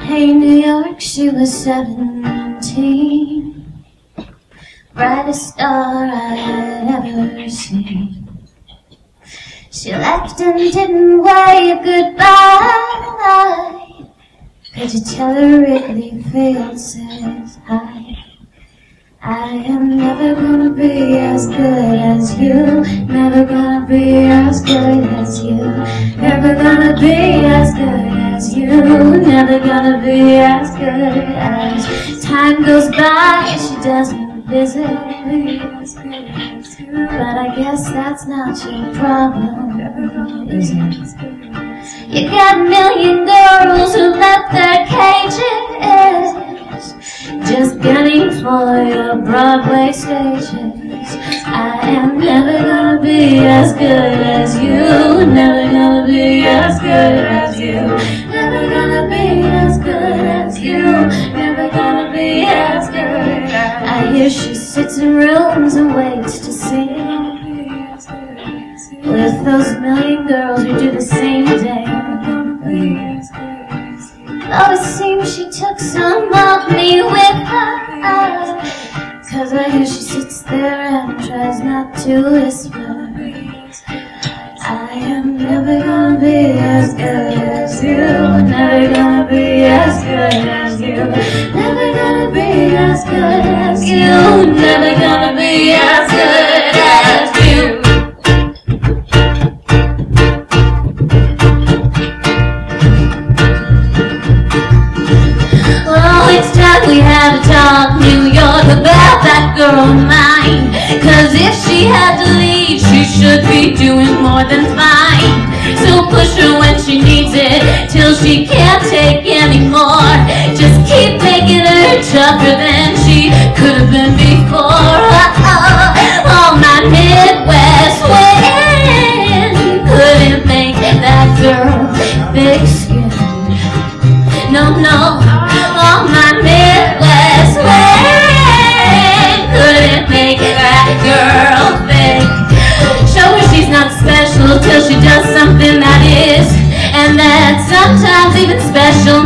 Hey, New York, she was 17. Brightest star I had ever seen. She left and didn't wave goodbye. Could you tell her Wrigley Field says hi? I am never gonna be as good as you. Never gonna be as good as you. Never gonna be you. Never gonna be as good as time goes by. She doesn't visit me. But I guess that's not your problem, is it? You got a million girls who left their cages just gunning for your Broadway stages. I am never gonna be as good as Hear she sits in rooms and waits to see with those million girls who do the same thing. Oh, it seems she took some of me with her. Cause I hear she sits there and tries not to whisper. I am never gonna be as good as you. Never gonna be as good as you. Never gonna be as good as you. Never gonna be as good as you. Oh, it's time we had a talk, New York, about that girl of mine. Cause if she had to leave, she should be doing more than fine. So push her when she needs it, till she can't take anymore. Just keep making her tougher than could have been before. Uh-oh, all my Midwest wind couldn't make that girl thick skinned. No, no, all my Midwest wind couldn't make that girl think. Show her she's not special till she does something that is, and that sometimes even special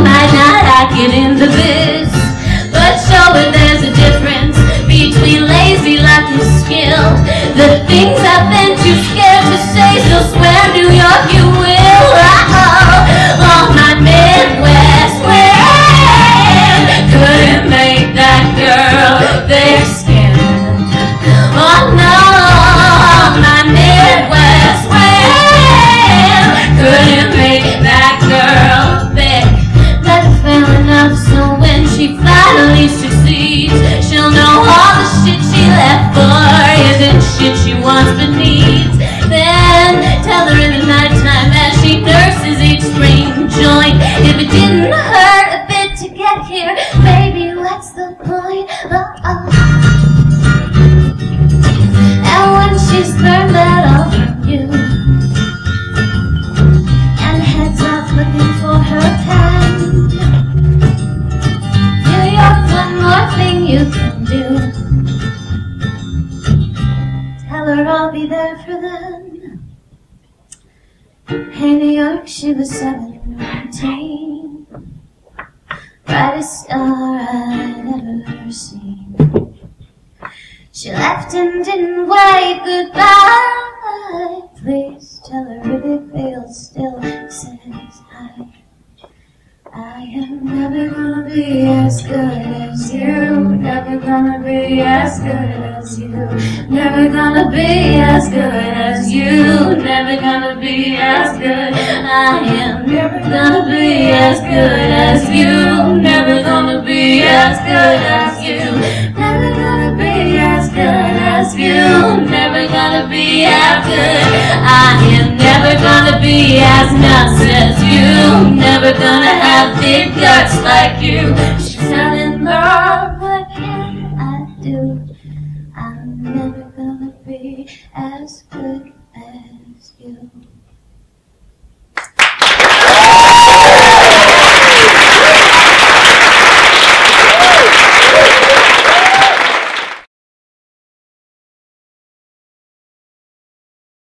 wants but needs. Then tell her in the nighttime as she nurses each spring joint, if it didn't hurt a bit to get here, baby, what's the point? Uh-oh. And when she's learned that all from you And heads off looking for her pen New York, one more thing you can do Her I'll be there for them Hey New York, she was seventeen Brightest star I'd ever seen she left and didn't wave goodbye. Please tell her Wrigley Field still says hi. I am never gonna be as good as you. Never gonna be as good as you. Never gonna be as good as you. Never gonna be as good. I am never gonna be as good as you. Never gonna be as good as you. Never gonna be as good as you. Never gonna be as good. I am never gonna be as nuts as you. Never gonna have big guts like you. She's not in love.